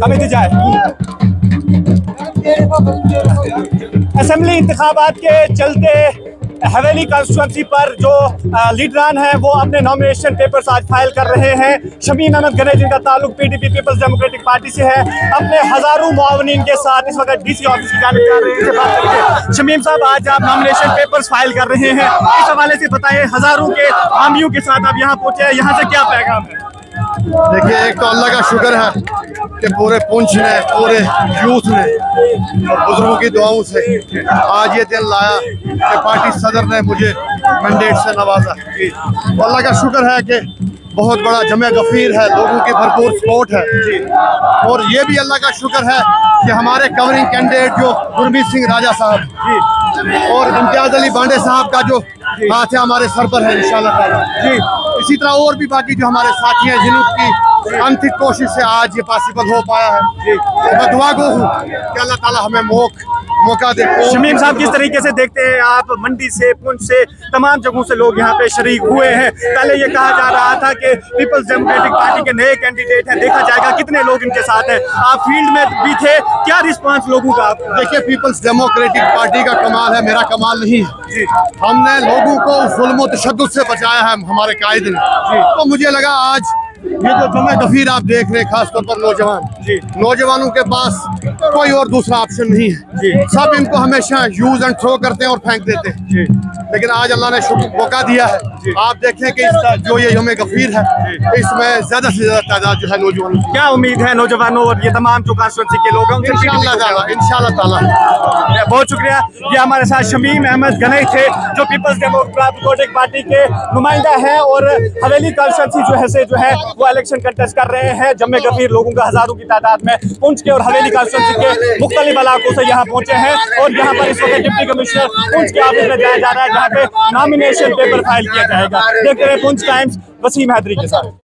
Committee जाए। Assembly इंतबात के चलते हवेली कॉन्स्टिट्यूंसी पर जो लीडरान हैं, वो अपने नॉमिनेशन पेपर्स आज फ़ाइल कर रहे हैं। शमीन अहमद गने जिनका ताल्लुक पीडीपी पीपल्स डेमोक्रेटिक पार्टी से है, अपने हज़ारों मुआवनीन के साथ इस वक्त डीसी ऑफ़िस की जाने जा रहे हैं। शमीम साहब, आज आप नॉमिनेशन पेपर्स फ़ाइल कर रहे हैं। इस हवाले से बताएँ, हज़ारों के हामियों के साथ आप यहाँ पहुँचे यहाँ से क्या पैगाम है? देखिए, एक तो अल्लाह का शुक्र है कि पूरे पुंछ ने, पूरे यूथ ने और बुज़ुर्गों की दुआओं से आज ये दिन लाया कि पार्टी सदर ने मुझे मैंडेट से नवाजा। तो अल्लाह का शुक्र है कि बहुत बड़ा जमे गफीर है, लोगों की भरपूर सपोर्ट है। और ये भी अल्लाह का शुक्र है कि हमारे कवरिंग कैंडिडेट जो गुरमीत सिंह राजा साहब, और इम्तियाज़ अली बांडे साहब का जो हाथ है हमारे सर पर है, इंशाल्लाह जी इसी तरह और भी बाकी जो हमारे साथी हैं जिनकी अंतिम कोशिश से आज ये पॉसिबल हो पाया है। तो मैं दुआ गो हूँ कि अल्लाह ताला हमें मौक मौका दे शमीम साहब किस तरीके से देखते हैं आप? मंडी से पुंछ से तमाम जगहों से लोग यहाँ पे शरीक हुए हैं। पहले ये कहा जा रहा था कि पीपल्स डेमोक्रेटिक पार्टी के नए कैंडिडेट हैं। देखा जाएगा कितने लोग इनके साथ हैं। आप फ़ील्ड में भी थे क्या रिस्पांस लोगों का देखिए पीपल्स डेमोक्रेटिक पार्टी का कमाल है मेरा कमाल नहीं है। हमने लोगों को जुल्म तशद से बचाया है हमारे कायदे ने। तो मुझे लगा आज ये जो जमे गफीर आप देख रहे हैं खासतौर पर नौजवान। जी। नौजवानों के पास कोई और दूसरा ऑप्शन नहीं है। जी। सब इनको हमेशा यूज़ एंड थ्रो करते हैं और फेंक देते हैं। जी। लेकिन आज अल्लाह ने शुक्र मौका दिया है। आप देखें कि जो ये यम गफीर है इसमें ज़्यादा से ज़्यादा तादाद जो है नौजवानों की। क्या उम्मीद है नौजवानों और ये तमाम जो कॉन्स्टिट्यूंसी के लोग हैं ताला बहुत शुक्रिया। ये हमारे साथ शमीम अहमद गनई थे जो पीपल्स डेमोक्रेटिक पार्टी के नुमाइंदा हैं और हवेली कॉन्स्टिट्यूंसी जो है से जो है वो इलेक्शन कंटेस्ट कर रहे हैं। जम्मे कश्मीर लोगों का हज़ारों की तादाद में पुंछ के और हवेली कॉन्स्टिट्यूंसी के मुख्तलिफ़ इलाकों से यहाँ पहुँचे हैं और यहाँ पर इस वक्त डिप्टी कमिश्नर पुंछ के ऑफ़िस में जाया जा रहा है, जहाँ पे नॉमिनेशन पेपर फ़ाइल किया जाएगा। देखते रहे पुंछ टाइम्स वसीम हैदरी के साथ।